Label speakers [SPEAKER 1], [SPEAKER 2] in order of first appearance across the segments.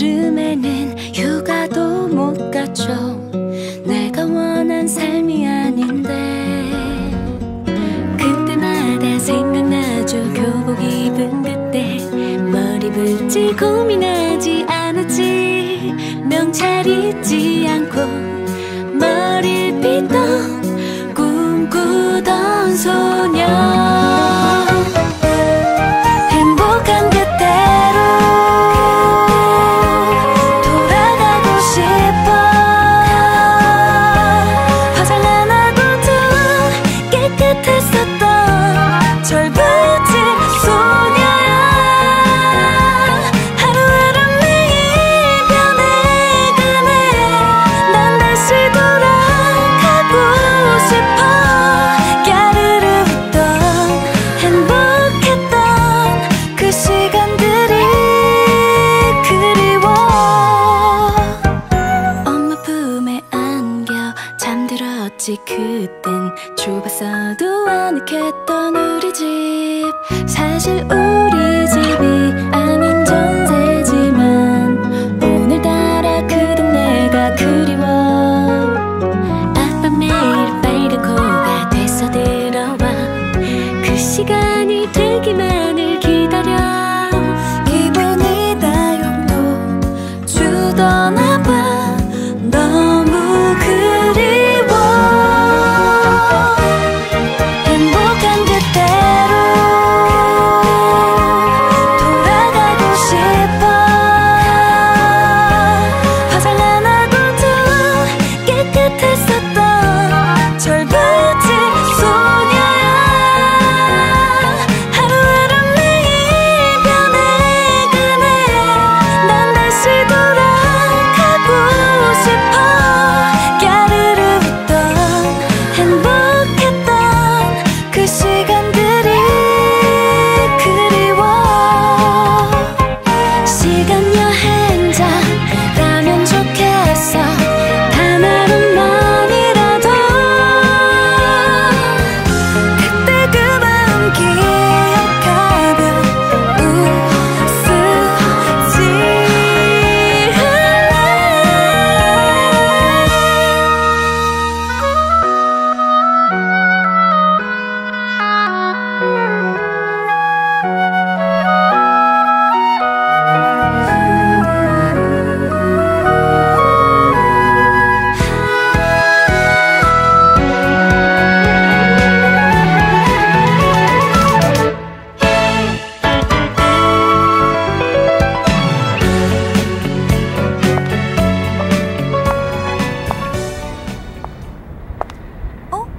[SPEAKER 1] 여름에는 휴가도 못 갔죠. 내가 원한 삶이 아닌데. 그때마다 생각나죠. 교복 입은 그때 머리 붓지 고민하지 않았지. 명찰 잊지 않고 잠들었지 그땐 좁았어도 아늑했던 우리 집. 사실 우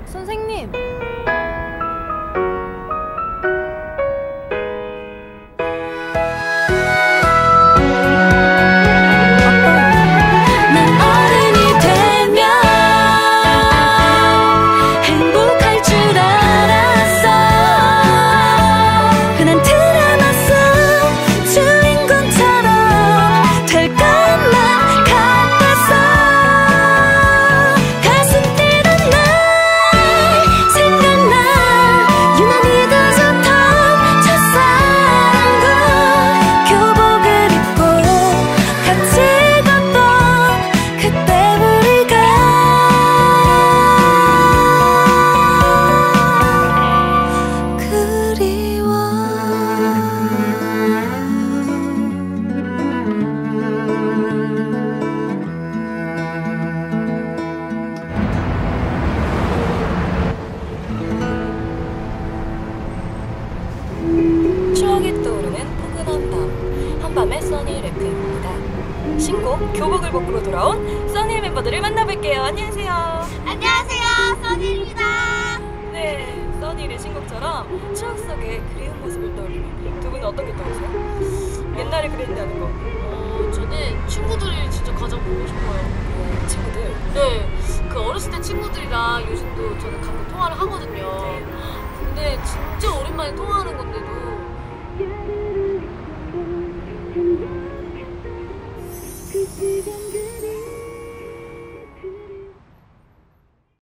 [SPEAKER 2] 선생님.
[SPEAKER 1] 교복을
[SPEAKER 3] 벗고 돌아온 써니의 멤버들을 만나볼게요. 안녕하세요.
[SPEAKER 4] 안녕하세요. 써니입니다.
[SPEAKER 3] 네, 써니의 신곡처럼 추억 속의 그리운 모습을 떠올리는 두 분은 어떤 게 떠오르세요? 옛날에 그랬다는 거.
[SPEAKER 4] 어, 저는 친구들이 진짜 가장 보고 싶어요.
[SPEAKER 3] 친구들?
[SPEAKER 4] 네. 그 어렸을 때 친구들이랑 요즘도 저는 가끔 통화를 하거든요. 근데 진짜 오랜만에 통화하는 건데도 一点。